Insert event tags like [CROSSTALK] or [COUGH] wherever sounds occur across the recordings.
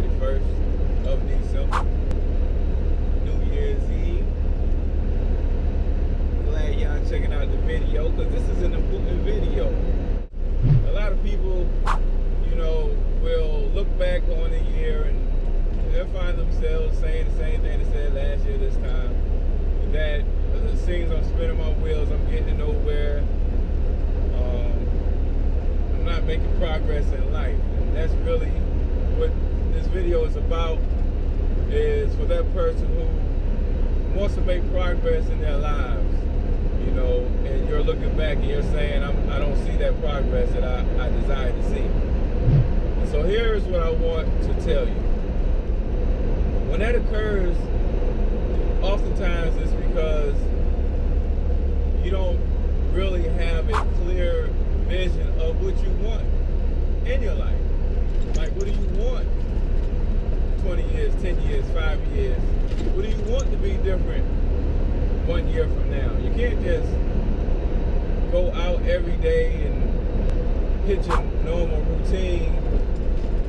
31st of December, New Year's Eve. Glad y'all checking out the video because this is an important video. A lot of people, you know, will look back on the year and they'll find themselves saying the same thing they said last year this time. That it seems I'm spinning my wheels, I'm getting nowhere. Um, I'm not making progress in life. And that's really this video is about is for that person who wants to make progress in their lives, you know, and you're looking back and you're saying, I'm, I do not see that progress that I, I desire to see. And so here's what I want to tell you. When that occurs, oftentimes it's because you don't really have a clear vision of what you want in your life. Like, what do you want 20 years, 10 years, 5 years? What do you want to be different one year from now? You can't just go out every day and pitch a normal routine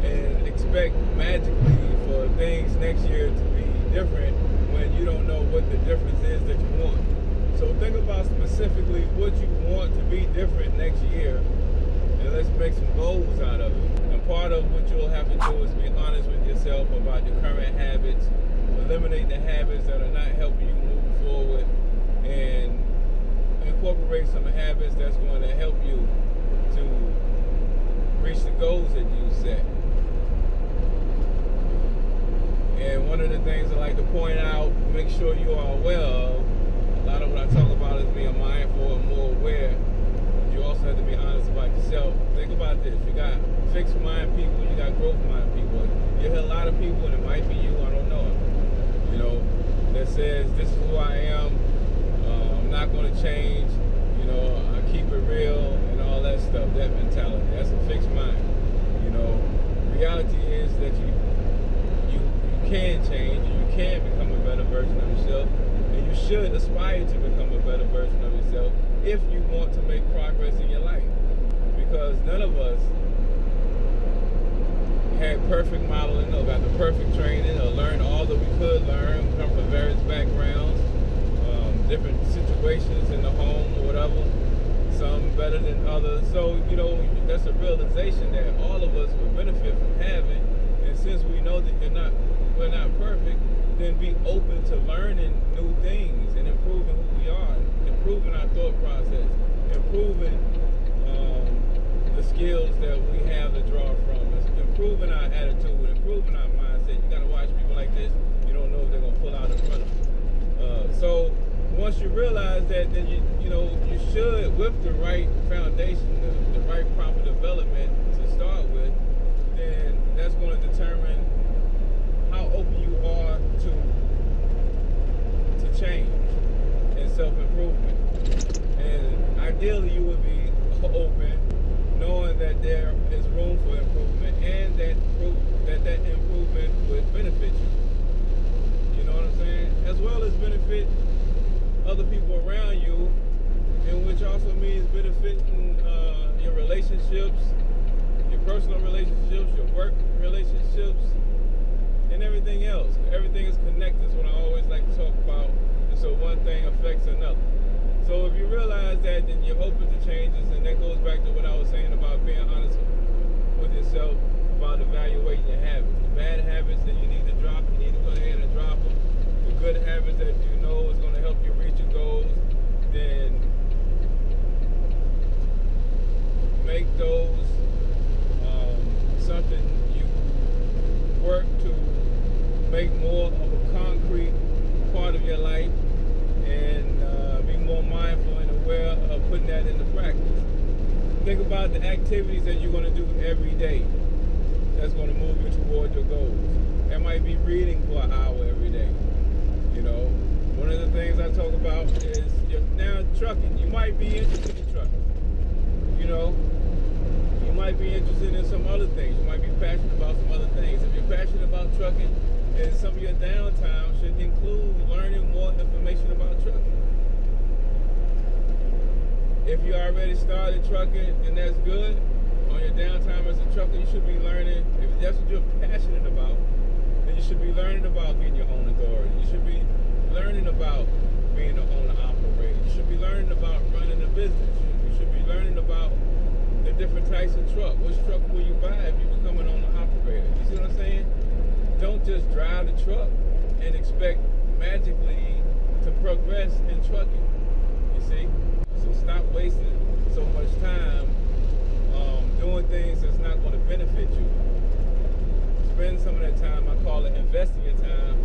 and expect magically for things next year to be different when you don't know what the difference is that you want. So think about specifically what you want to be different next year and let's make some goals out of it. Part of what you'll have to do is be honest with yourself about your current habits, eliminate the habits that are not helping you move forward, and incorporate some habits that's going to help you to reach the goals that you set. And one of the things I like to point out, make sure you are aware of, a lot of what I talk about is being mindful and more aware you also have to be honest about yourself. Think about this. You got fixed mind people, you got growth mind people. You hear a lot of people, and it might be you, I don't know. You know, that says, this is who I am. Uh, I'm not going to change. You know, I keep it real and all that stuff, that mentality. That's a fixed mind. You know, reality is that you, you, you can change and you can become a better version of yourself. And you should aspire to become a better version of yourself if you want to make progress in your life. Because none of us had perfect modeling or got the perfect training or learned all that we could learn. Come from various backgrounds, um, different situations in the home or whatever. Some better than others. So, you know, that's a realization that all of us would benefit from having. And since we know that you're not, we're not perfect, then be open to learning new things and improving who we are, improving our thought process, improving um, the skills that we have to draw from, improving our attitude, improving our mindset. You got to watch people like this. You don't know if they're gonna pull out in front of you. Uh, so once you realize that, then you you know you should, with the right foundation, the, the right proper development to start with, then that's going to determine how open you are to to change self-improvement. And ideally you would be [LAUGHS] open knowing that there is room for improvement and that that, that improvement would benefit you. You know what I'm saying? As well as benefit other people around you, and which also means benefiting uh, your relationships, your personal relationships, your work relationships, and everything else. Everything is connected is what I always like to talk about. So one thing affects another. So if you realize that, then you're open to changes, and that goes back to what I was saying about being honest with yourself about evaluating your habits. The bad habits that you need to drop, you need to go ahead and drop them. The good habits that you know is going to help you reach your goals, then make those um, something you work to make more of a concrete part of your life and uh, be more mindful and aware of putting that into practice. Think about the activities that you're going to do every day that's going to move you toward your goals. That might be reading for an hour every day. You know, one of the things I talk about is now trucking. You might be interested in trucking. You know, you might be interested in some other things. You might be passionate about some other things. If you're passionate about trucking, and some of your downtime should include learning more information about trucking. If you already started trucking, then that's good. On your downtime as a trucker, you should be learning. If that's what you're passionate about, then you should be learning about getting your own authority. You should be learning about being an owner operator. You should be learning about running a business. You should be learning about the different types of truck. Which truck will you buy if you become an owner operator? You see what I'm saying? Don't just drive the truck and expect magically to progress in trucking. You see? So stop wasting so much time um, doing things that's not going to benefit you. Spend some of that time, I call it investing your time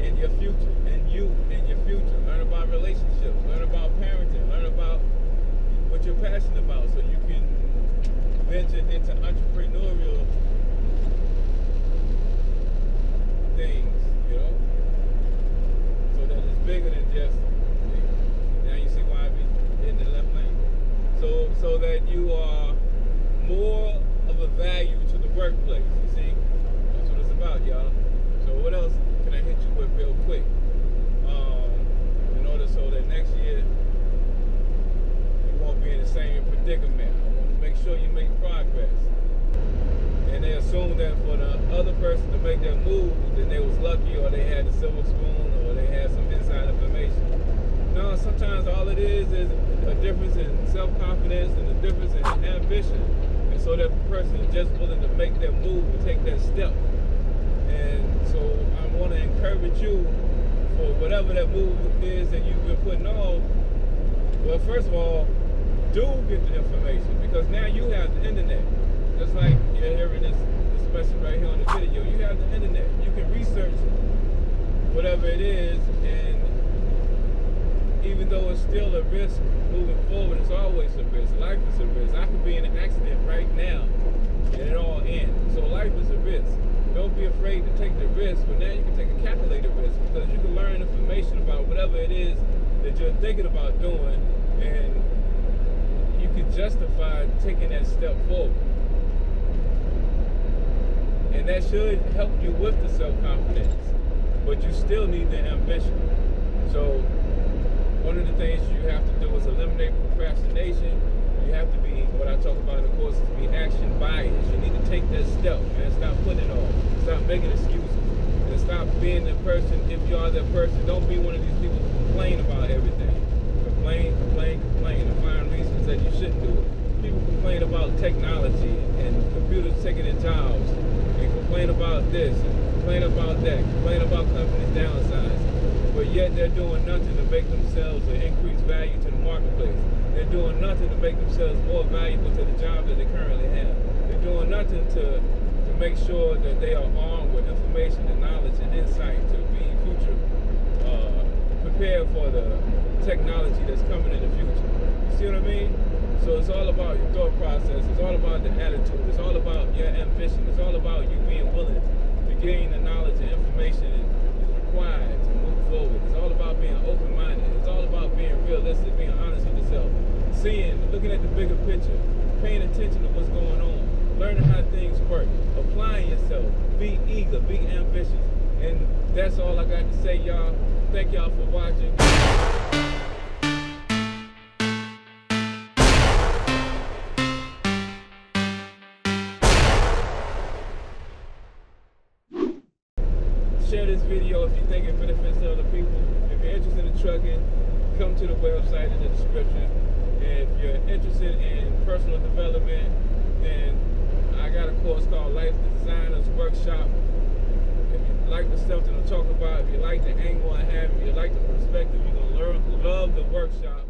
in your future, in you, in your future. Learn about relationships, learn about parenting, learn about what you're passionate about so you can venture into entrepreneurial things, you know? So that it's bigger than just, now you see why I be in the left lane? So, so that you are more of a value to the workplace, you see? That's what it's about, y'all. So what else can I hit you with real quick? Um, in order so that next year you won't be in the same predicament. I want to make sure you make progress. And they assume that for the other person to make that move, then they was lucky or they had the silver spoon or they had some inside information. No, sometimes all it is is a difference in self-confidence and a difference in ambition. And so that person is just willing to make that move and take that step. And so I want to encourage you for whatever that move is that you've been putting on. Well, first of all, do get the information because now you have the internet. Just like you're hearing this, this message right here on the video, you have the internet. You can research whatever it is, and even though it's still a risk moving forward, it's always a risk. Life is a risk. I could be in an accident right now, and it all ends. So life is a risk. Don't be afraid to take the risk, but now you can take a calculated risk because you can learn information about whatever it is that you're thinking about doing, and you can justify taking that step forward. And that should help you with the self-confidence, but you still need the ambition. So one of the things you have to do is eliminate procrastination. You have to be, what I talk about in the course is be action biased. You need to take that step, man. Stop putting it off. Stop making excuses. And stop being the person, if you are that person, don't be one of these people who complain about everything. Complain, complain, complain, and find reasons that you shouldn't do it. People complain about technology and computers taking their jobs, and complain about this, complain about that, complain about companies downsizing but yet they're doing nothing to make themselves an increased value to the marketplace. They're doing nothing to make themselves more valuable to the job that they currently have. They're doing nothing to, to make sure that they are armed with information and knowledge and insight to be future uh, prepared for the technology that's coming in the future. You see what I mean? So it's all about your thought process. It's all about the attitude. It's all about your ambition. It's all about you being willing gain the knowledge and information required to move forward. It's all about being open-minded. It's all about being realistic, being honest with yourself, seeing, looking at the bigger picture, paying attention to what's going on, learning how things work, applying yourself, be eager, be ambitious. And that's all I got to say, y'all. Thank y'all for watching. Video if you think it benefits other people. If you're interested in trucking, come to the website in the description. If you're interested in personal development, then I got a course called Life Designers Workshop. If you like the stuff that I'm talking about, if you like the angle I have, if you like the perspective, you're going to love the workshop.